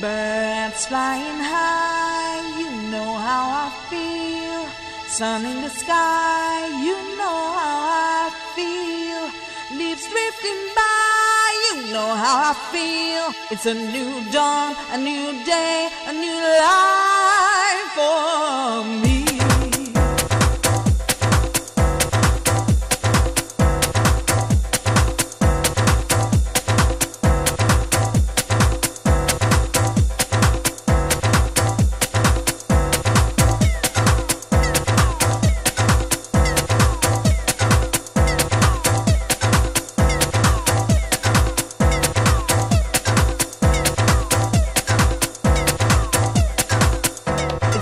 Birds flying high, you know how I feel. Sun in the sky, you know how I feel. Leaves drifting by, you know how I feel. It's a new dawn, a new day, a new life for me.